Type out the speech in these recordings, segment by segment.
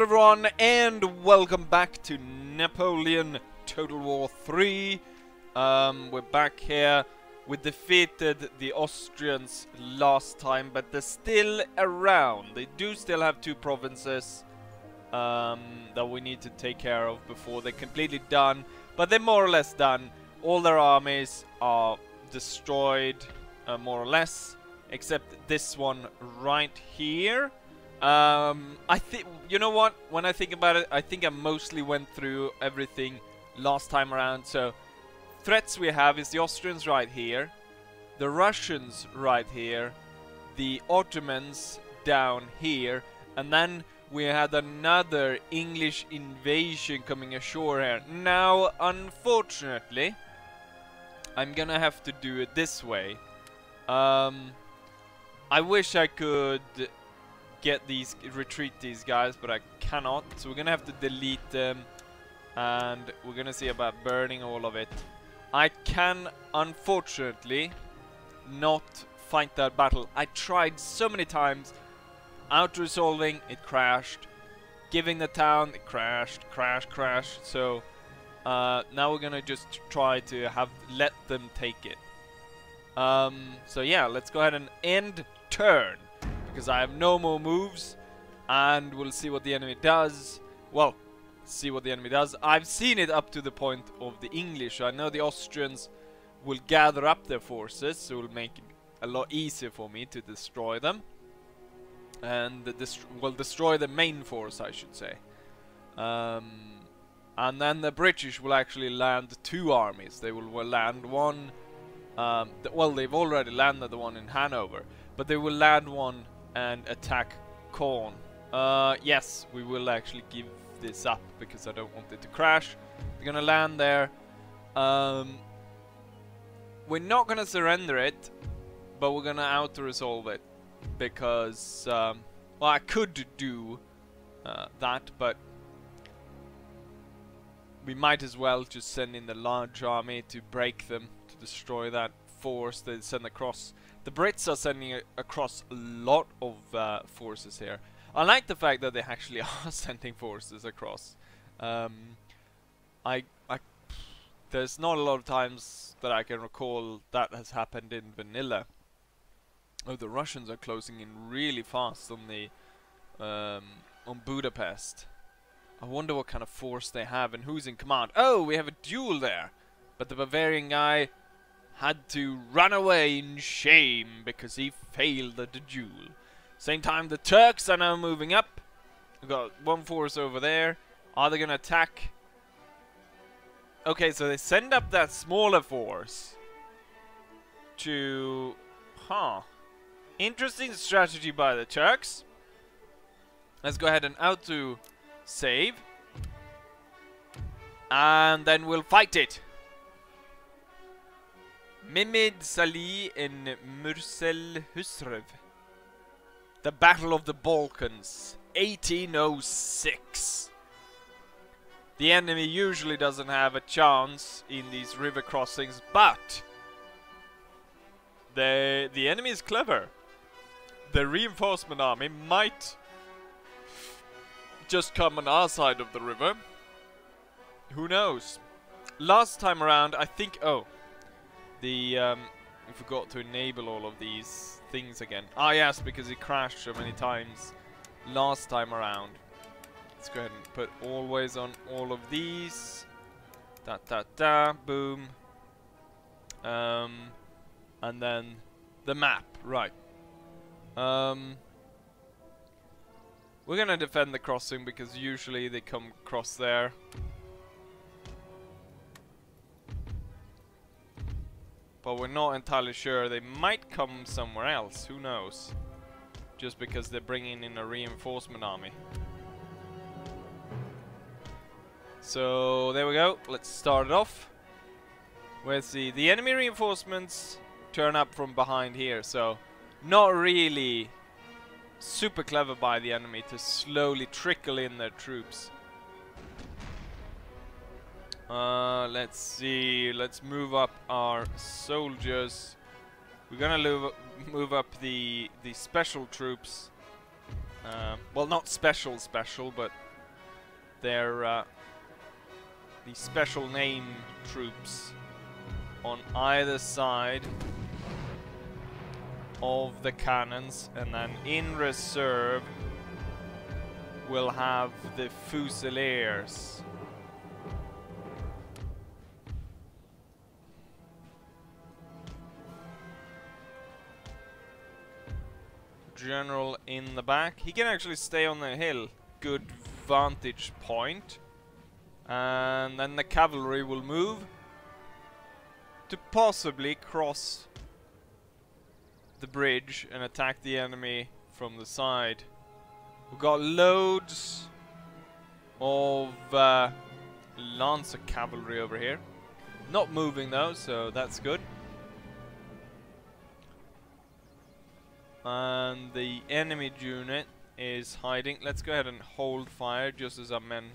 good everyone and welcome back to Napoleon Total War 3. Um, we're back here. We defeated the Austrians last time, but they're still around. They do still have two provinces um, that we need to take care of before they're completely done. But they're more or less done. All their armies are destroyed, uh, more or less, except this one right here. Um, I think, you know what, when I think about it, I think I mostly went through everything last time around, so threats we have is the Austrians right here, the Russians right here, the Ottomans down here, and then we had another English invasion coming ashore here. Now, unfortunately, I'm gonna have to do it this way. Um, I wish I could get these, retreat these guys, but I cannot. So we're gonna have to delete them, and we're gonna see about burning all of it. I can, unfortunately, not fight that battle. I tried so many times. auto-resolving, it crashed. Giving the town, it crashed, crash, crash. So uh, now we're gonna just try to have let them take it. Um, so yeah, let's go ahead and end turn because I have no more moves and we'll see what the enemy does. Well, see what the enemy does. I've seen it up to the point of the English. I know the Austrians will gather up their forces, so it will make it a lot easier for me to destroy them. And dest will destroy the main force, I should say. Um, and then the British will actually land two armies. They will, will land one. Um, th well, they've already landed the one in Hanover, but they will land one and attack Corn. Uh, yes, we will actually give this up because I don't want it to crash. We're gonna land there. Um, we're not gonna surrender it, but we're gonna auto-resolve it because, um, well, I could do uh, that, but we might as well just send in the large army to break them, to destroy that force they send across. The Brits are sending across a lot of uh, forces here. I like the fact that they actually are sending forces across. Um, I, I, there's not a lot of times that I can recall that has happened in vanilla. Oh, the Russians are closing in really fast on the um, on Budapest. I wonder what kind of force they have and who's in command. Oh, we have a duel there. But the Bavarian guy had to run away in shame because he failed at the duel. Same time, the Turks are now moving up. We've got one force over there. Are they going to attack? Okay, so they send up that smaller force to... Huh. Interesting strategy by the Turks. Let's go ahead and out to save. And then we'll fight it. Mehmed Salih in Mursel Husrev. The Battle of the Balkans, 1806. The enemy usually doesn't have a chance in these river crossings, but the the enemy is clever. The reinforcement army might just come on our side of the river. Who knows? Last time around, I think. Oh, the um, we forgot to enable all of these things again. Ah yes, because it crashed so many times last time around. Let's go ahead and put always on all of these. Da da da, boom. Um, and then the map, right. Um, we're gonna defend the crossing because usually they come across there. But we're not entirely sure. They might come somewhere else. Who knows? Just because they're bringing in a reinforcement army. So, there we go. Let's start it off. Let's see. The enemy reinforcements turn up from behind here. So, not really super clever by the enemy to slowly trickle in their troops. Uh, let's see. Let's move up our soldiers. We're gonna move up the the special troops. Uh, well, not special special, but their uh, the special name troops on either side of the cannons and then in reserve we'll have the Fusiliers. General in the back. He can actually stay on the hill. Good vantage point. And then the cavalry will move to possibly cross the bridge and attack the enemy from the side. We've got loads of uh, Lancer cavalry over here. Not moving though, so that's good. And the enemy unit is hiding. Let's go ahead and hold fire just as our men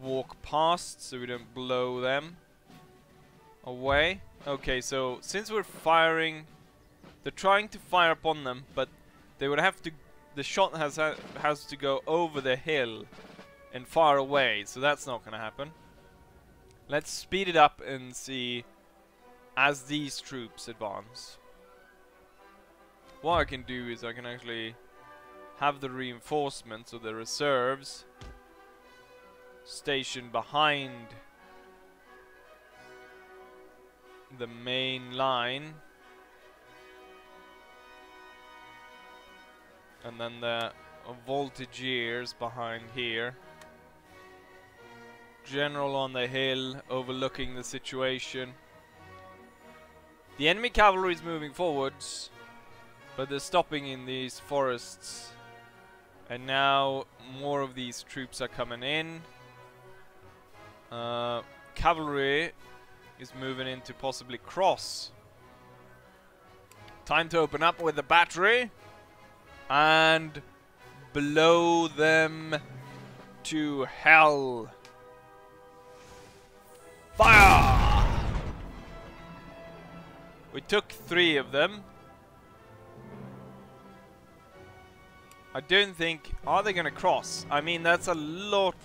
walk past so we don't blow them away. Okay, so since we're firing, they're trying to fire upon them, but they would have to, the shot has ha has to go over the hill and far away, so that's not gonna happen. Let's speed it up and see as these troops advance. What I can do is I can actually have the reinforcements or the reserves stationed behind the main line. And then the voltigeurs behind here. General on the hill overlooking the situation. The enemy cavalry is moving forwards but they're stopping in these forests and now more of these troops are coming in uh, cavalry is moving in to possibly cross. Time to open up with the battery and blow them to hell. Fire! We took three of them. I don't think... Are they gonna cross? I mean, that's a lot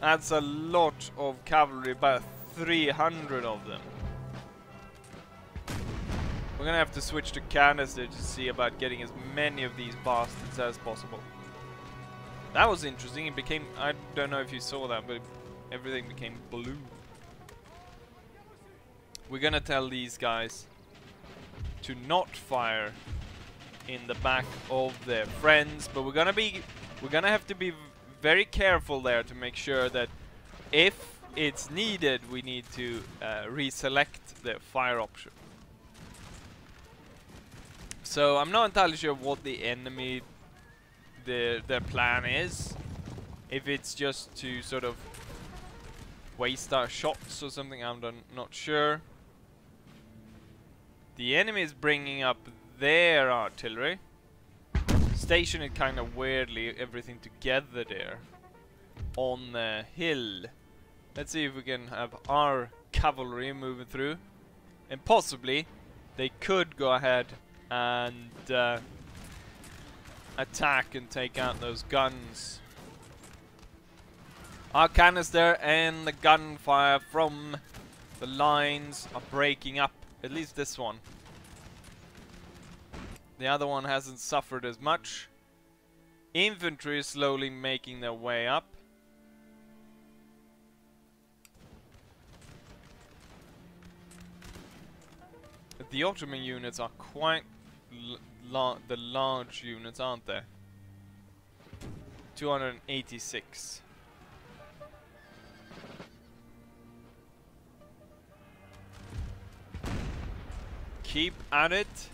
that's a lot of cavalry, about 300 of them. We're gonna have to switch to canister to see about getting as many of these bastards as possible. That was interesting. It became... I don't know if you saw that, but everything became blue. We're gonna tell these guys to not fire in the back of their friends, but we're gonna be... We're gonna have to be very careful there to make sure that if it's needed, we need to uh, reselect the fire option. So I'm not entirely sure what the enemy, the their plan is. If it's just to sort of waste our shots or something, I'm not sure. The enemy is bringing up their artillery station it kind of weirdly, everything together there. On the hill. Let's see if we can have our cavalry moving through. And possibly, they could go ahead and uh, attack and take out those guns. Our canister and the gunfire from the lines are breaking up. At least this one. The other one hasn't suffered as much. Infantry is slowly making their way up. The Ottoman units are quite la the large units, aren't they? 286. Keep at it.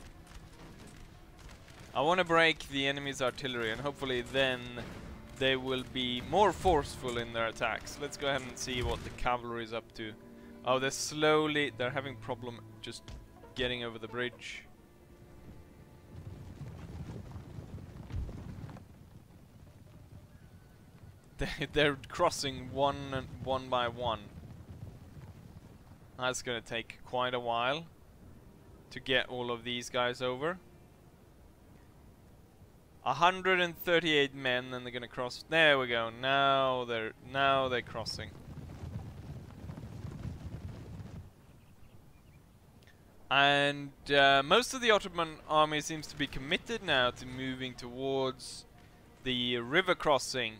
I want to break the enemy's artillery and hopefully then they will be more forceful in their attacks. Let's go ahead and see what the cavalry is up to. Oh, they're slowly, they're having problem just getting over the bridge. they're crossing one one by one. That's gonna take quite a while to get all of these guys over. 138 men and they're gonna cross. There we go. Now they're now they're crossing. And uh, most of the Ottoman army seems to be committed now to moving towards the river crossing,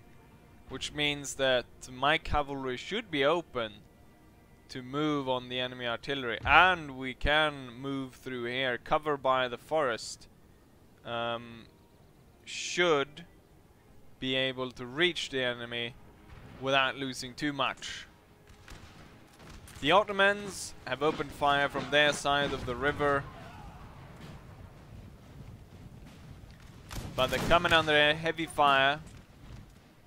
which means that my cavalry should be open to move on the enemy artillery, and we can move through here, covered by the forest. Um, should be able to reach the enemy without losing too much. The Ottomans have opened fire from their side of the river. But they're coming under heavy fire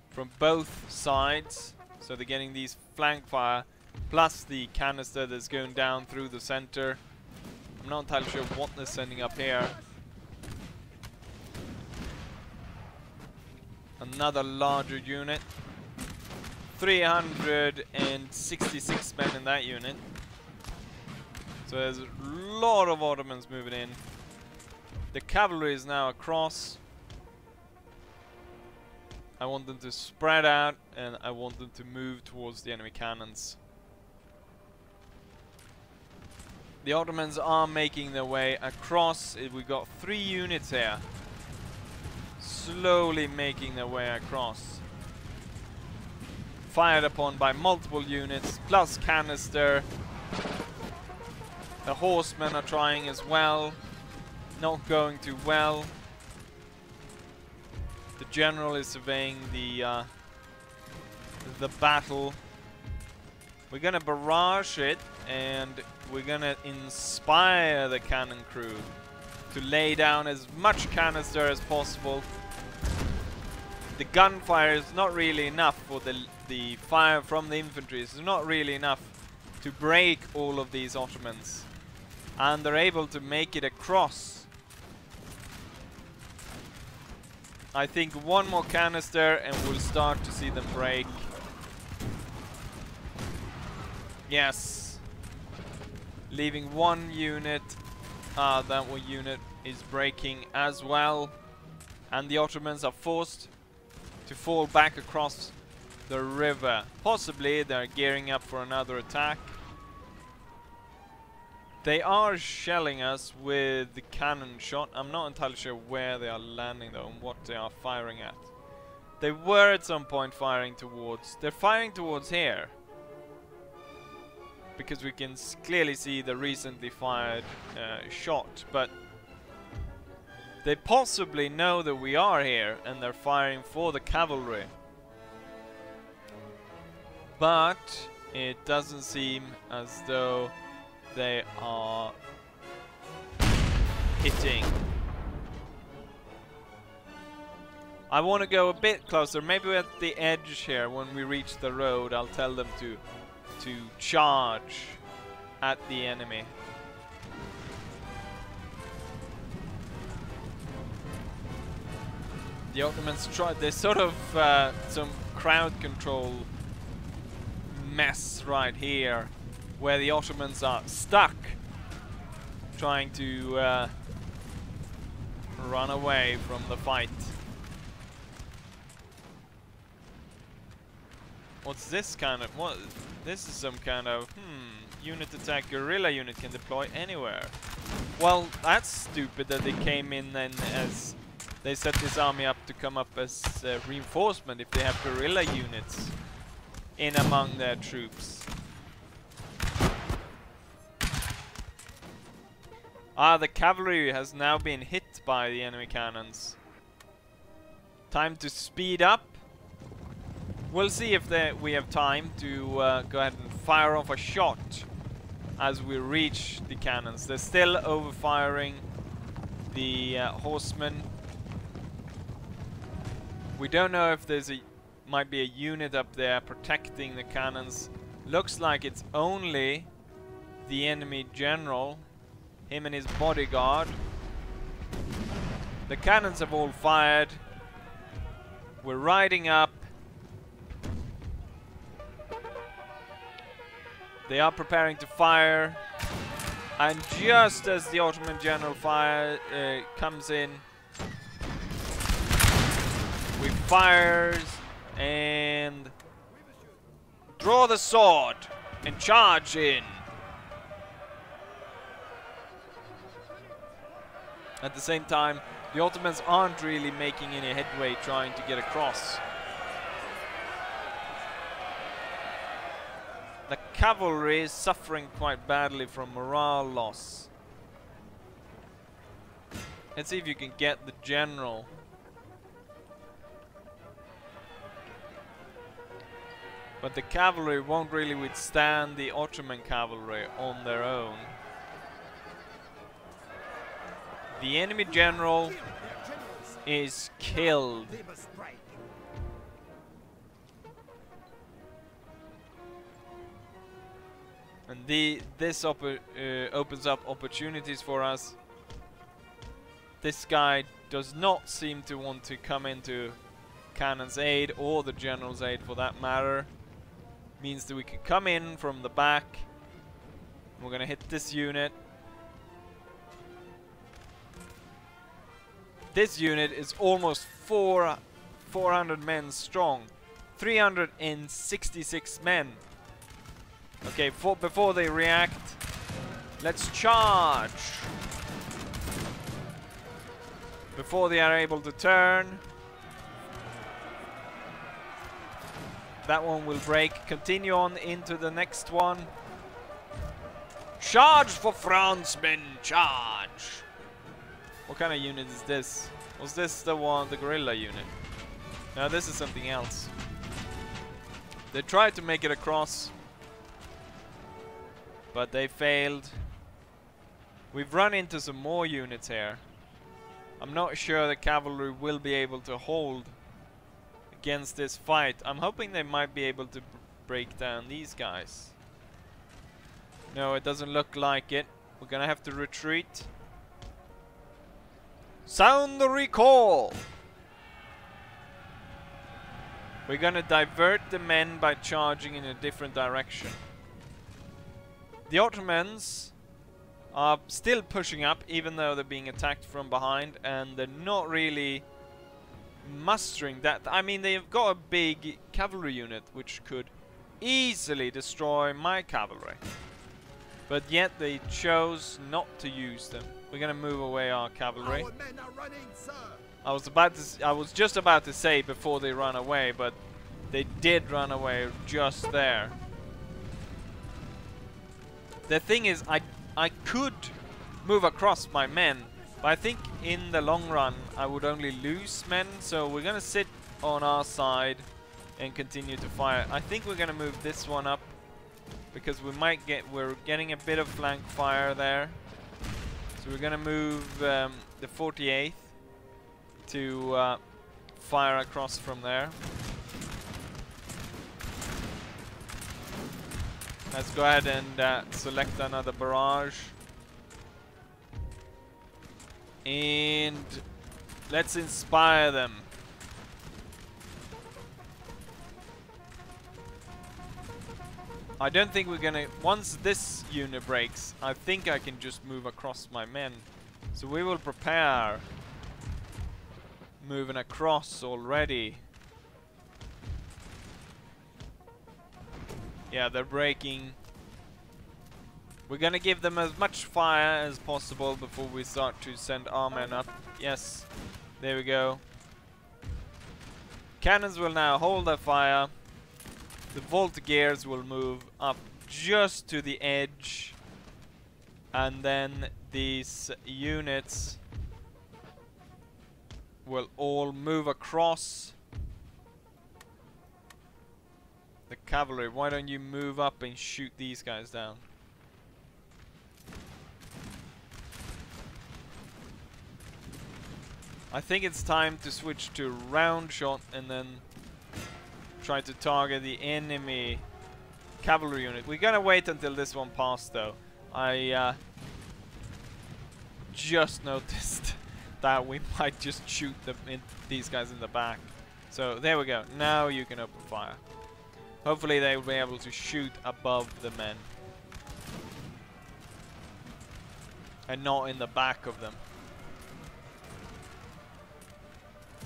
from both sides. So they're getting these flank fire plus the canister that's going down through the center. I'm not entirely sure what they're sending up here. Another larger unit. 366 men in that unit. So there's a lot of Ottomans moving in. The cavalry is now across. I want them to spread out and I want them to move towards the enemy cannons. The Ottomans are making their way across. We've got three units here. Slowly making their way across fired upon by multiple units, plus canister. The horsemen are trying as well. Not going too well. The general is surveying the uh, the battle. We're gonna barrage it and we're gonna inspire the cannon crew to lay down as much canister as possible. The gunfire is not really enough for the the fire from the infantry is not really enough to break all of these Ottomans. And they're able to make it across. I think one more canister and we'll start to see them break. Yes. Leaving one unit. Ah, that one unit is breaking as well. And the Ottomans are forced to fall back across the river. Possibly they're gearing up for another attack. They are shelling us with the cannon shot. I'm not entirely sure where they are landing though and what they are firing at. They were at some point firing towards... They're firing towards here. Because we can clearly see the recently fired uh, shot, but... They possibly know that we are here and they're firing for the cavalry but it doesn't seem as though they are hitting. I want to go a bit closer, maybe at the edge here when we reach the road I'll tell them to to charge at the enemy. The Ottomans try, they sort of uh, some crowd control mess right here where the Ottomans are stuck trying to uh, run away from the fight. What's this kind of... What? This is some kind of... Hmm... Unit attack guerrilla unit can deploy anywhere. Well, that's stupid that they came in and as... They set this army up to come up as uh, reinforcement if they have guerrilla units in among their troops. Ah, the cavalry has now been hit by the enemy cannons. Time to speed up. We'll see if we have time to uh, go ahead and fire off a shot as we reach the cannons. They're still overfiring the uh, horsemen. We don't know if there's a might be a unit up there protecting the cannons. Looks like it's only the enemy general, him and his bodyguard. The cannons have all fired. We're riding up. They are preparing to fire. And just as the Ottoman general fire uh, comes in, We fires and draw the sword and charge in. At the same time, the Ottomans aren't really making any headway trying to get across. The cavalry is suffering quite badly from morale loss. Let's see if you can get the general. But the cavalry won't really withstand the Ottoman cavalry on their own. The enemy general is killed. And the this uh, opens up opportunities for us. This guy does not seem to want to come into Cannon's aid or the General's aid for that matter. Means that we can come in from the back. We're gonna hit this unit. This unit is almost four, 400 men strong. 366 men. Okay, for, before they react, let's charge. Before they are able to turn. That one will break. Continue on into the next one. Charge for Frenchmen! Charge! What kind of unit is this? Was this the one, the guerrilla unit? No, this is something else. They tried to make it across, but they failed. We've run into some more units here. I'm not sure the cavalry will be able to hold against this fight. I'm hoping they might be able to break down these guys. No, it doesn't look like it. We're gonna have to retreat. Sound the recall! We're gonna divert the men by charging in a different direction. The Ottomans are still pushing up even though they're being attacked from behind and they're not really mustering that. I mean they've got a big cavalry unit which could easily destroy my cavalry. But yet they chose not to use them. We're gonna move away our cavalry. Our running, I was about to. I was just about to say before they run away, but they did run away just there. The thing is, I I could move across my men, but I think in the long run I would only lose men. So we're gonna sit on our side and continue to fire. I think we're gonna move this one up because we might get. We're getting a bit of flank fire there. So we're gonna move um, the 48th to uh, fire across from there. Let's go ahead and uh, select another barrage. And let's inspire them. I don't think we're gonna... Once this unit breaks, I think I can just move across my men. So we will prepare. Moving across already. Yeah, they're breaking. We're gonna give them as much fire as possible before we start to send our men up. Yes, there we go. Cannons will now hold their fire. The Voltigeurs will move up just to the edge. And then these units will all move across. The cavalry, why don't you move up and shoot these guys down? I think it's time to switch to round shot and then try to target the enemy cavalry unit. We're gonna wait until this one passed though. I uh, just noticed that we might just shoot them in these guys in the back. So there we go. Now you can open fire. Hopefully they will be able to shoot above the men. And not in the back of them.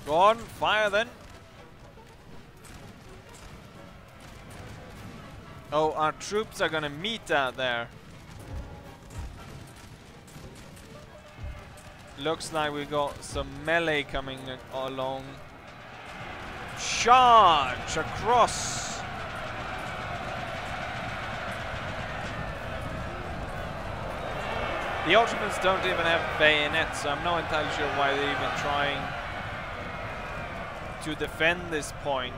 Go on, fire then. Oh, our troops are gonna meet out there. Looks like we got some melee coming along. Charge across! The Ottomans don't even have bayonets, so I'm not entirely sure why they're even trying to defend this point.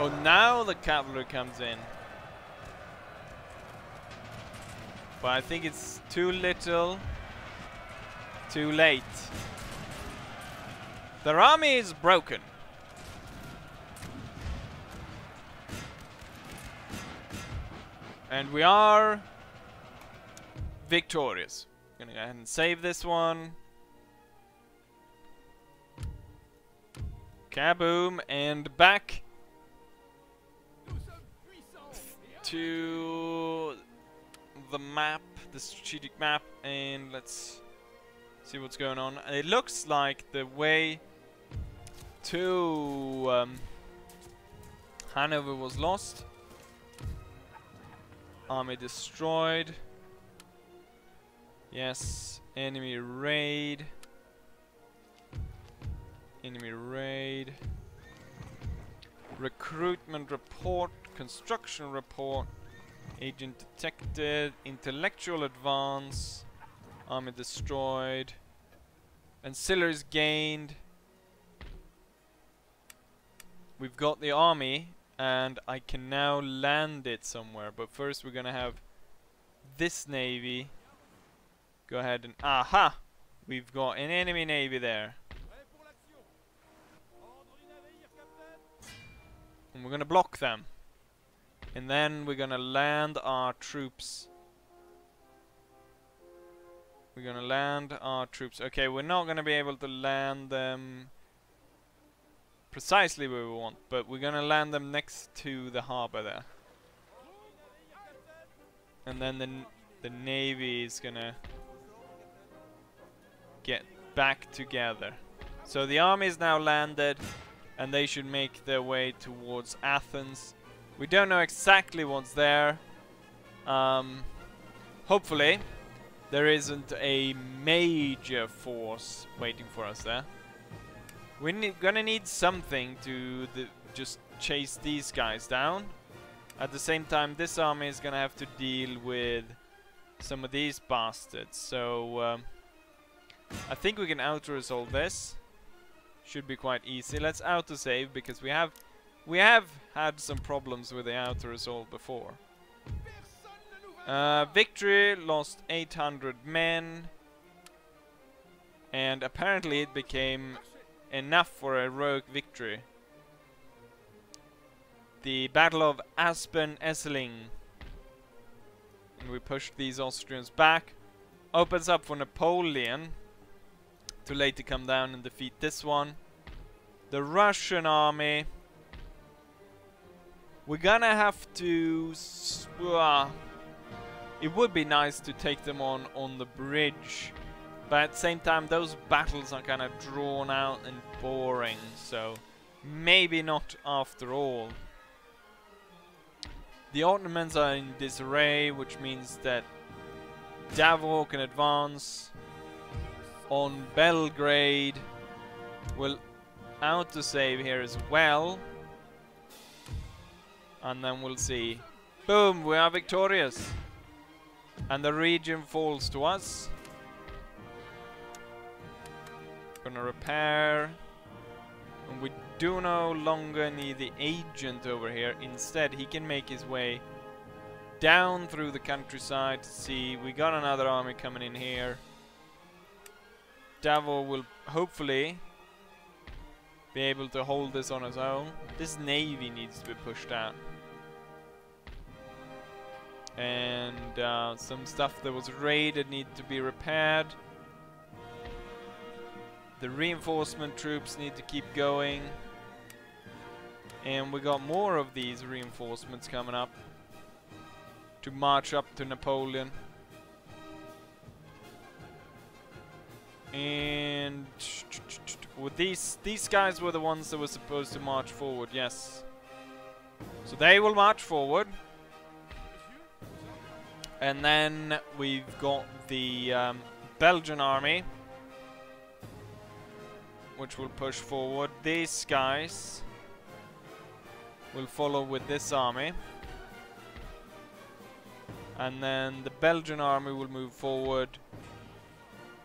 Oh, now the cavalry comes in. But I think it's too little, too late. Their army is broken. And we are victorious. Gonna go ahead and save this one. Kaboom, and back to the map, the strategic map, and let's see what's going on. It looks like the way to um, Hanover was lost. Army destroyed. Yes, enemy raid. Enemy raid. Recruitment report, construction report, agent detected, intellectual advance, army destroyed, ancillaries gained. We've got the army, and I can now land it somewhere, but first we're gonna have this navy go ahead and aha! We've got an enemy navy there. And we're gonna block them. And then we're gonna land our troops. We're gonna land our troops. Okay, we're not gonna be able to land them precisely where we want, but we're gonna land them next to the harbor there. And then the, the navy is gonna get back together. So the army is now landed and they should make their way towards Athens. We don't know exactly what's there. Um, hopefully, there isn't a major force waiting for us there. We're ne gonna need something to just chase these guys down. At the same time, this army is gonna have to deal with some of these bastards. So, um, I think we can auto-resolve this should be quite easy. Let's auto-save because we have we have had some problems with the auto-resolve before. Uh, victory, lost 800 men. And apparently it became enough for a heroic victory. The Battle of Aspern-Essling. And we pushed these Austrians back. Opens up for Napoleon Too late to come down and defeat this one. The Russian army. We're gonna have to... Uh, it would be nice to take them on on the bridge. But at the same time, those battles are kind of drawn out and boring. So maybe not after all. The Ottomans are in disarray, which means that Davout can advance on Belgrade. We'll auto-save here as well. And then we'll see. Boom, we are victorious. And the region falls to us. Gonna repair. And we do no longer need the agent over here. Instead, he can make his way down through the countryside to see. We got another army coming in here. Davout will hopefully be able to hold this on his own. This navy needs to be pushed out. And uh, some stuff that was raided need to be repaired. The reinforcement troops need to keep going. And we got more of these reinforcements coming up. to march up to Napoleon. And well, these these guys were the ones that were supposed to march forward, yes. So they will march forward. And then we've got the um, Belgian army, which will push forward. These guys will follow with this army. And then the Belgian army will move forward.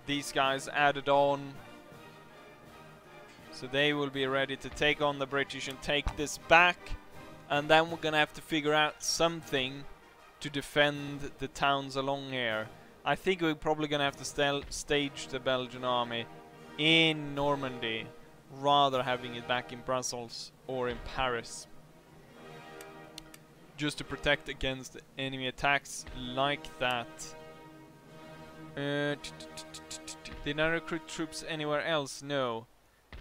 These guys added on. So they will be ready to take on the British and take this back. And then we're gonna have to figure out something to defend the towns along here. I think we're probably gonna have to stage the Belgian army in Normandy rather having it back in Brussels or in Paris just to protect against enemy attacks like that. Uh, did I recruit troops anywhere else? No.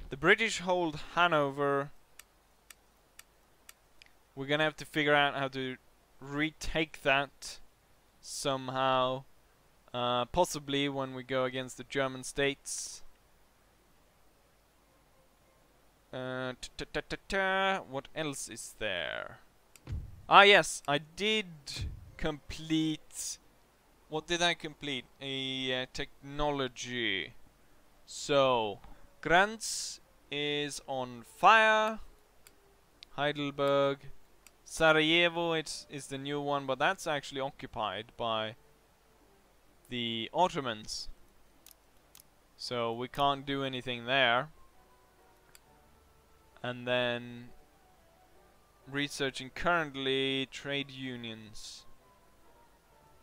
The British hold Hanover. We're gonna have to figure out how to retake that somehow. Uh, possibly when we go against the German states. Uh, what else is there? Ah yes, I did complete... What did I complete? A uh, technology. So, Graz is on fire. Heidelberg. Sarajevo it's, is the new one, but that's actually occupied by the Ottomans. So we can't do anything there. And then researching currently trade unions.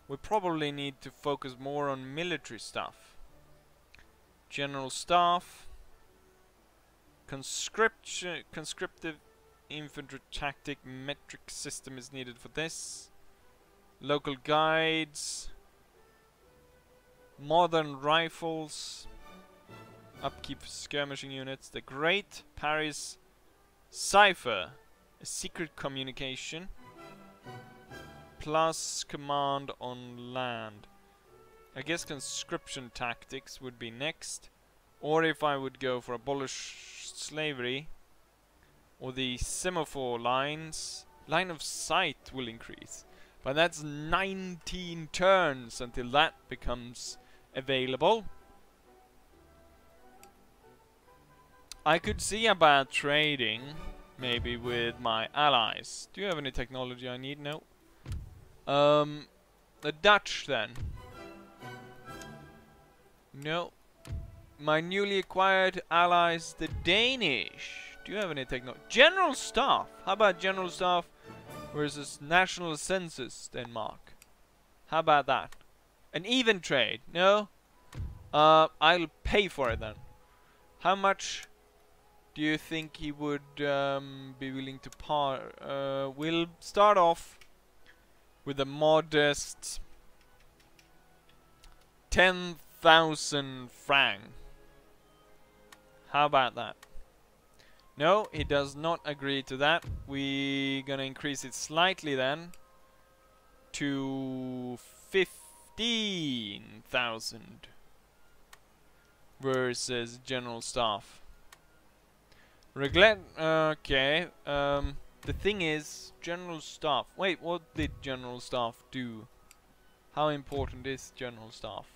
We probably need to focus more on military stuff. General staff. Conscription, conscriptive infantry tactic metric system is needed for this. Local guides. Modern rifles. Upkeep skirmishing units. The Great Paris Cipher a secret communication plus command on land. I guess conscription tactics would be next. Or if I would go for abolish slavery or the semaphore lines, line of sight will increase. But that's 19 turns until that becomes available. I could see about trading maybe with my allies. Do you have any technology I need? No. Um, the Dutch then. No. My newly acquired allies, the Danish. Do you have any technology? General Staff. How about General Staff versus National Census Denmark? How about that? An even trade? No? Uh, I'll pay for it then. How much do you think he would um, be willing to par? Uh, we'll start off with a modest 10,000 franc. How about that? No, he does not agree to that. We're gonna increase it slightly then to 15,000 versus general staff. Regret. Okay. Um, the thing is, general staff. Wait, what did general staff do? How important is general staff?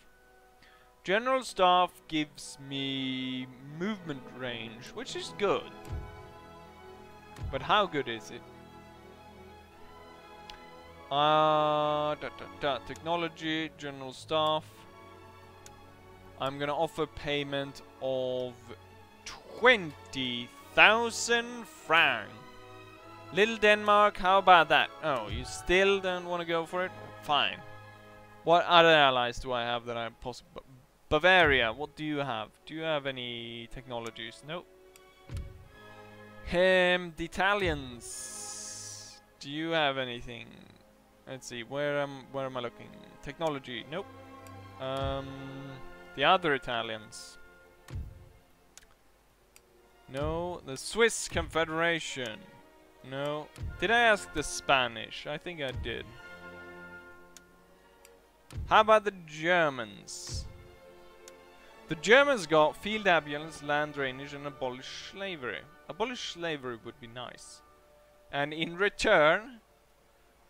General staff gives me movement range, which is good. But how good is it? Uh, da, da, da, technology, general staff. I'm gonna offer payment of 20 thousand franc. Little Denmark, how about that? Oh, you still don't want to go for it? Fine. What other allies do I have that I'm possible? Bavaria, what do you have? Do you have any technologies? Nope. Um, the Italians. Do you have anything? Let's see, where am where am I looking? Technology, nope. Um, the other Italians. No, the Swiss Confederation. No. Did I ask the Spanish? I think I did. How about the Germans? The Germans got field ambulance, land drainage, and abolish slavery. Abolish slavery would be nice. And in return,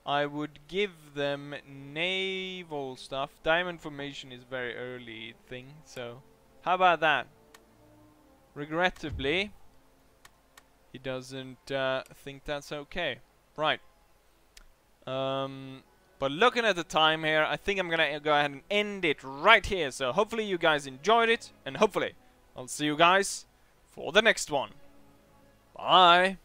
I would give them naval stuff. Diamond formation is very early thing, so how about that? Regrettably, he doesn't uh, think that's okay. Right. Um, but looking at the time here, I think I'm gonna go ahead and end it right here. So hopefully you guys enjoyed it, and hopefully I'll see you guys for the next one. Bye.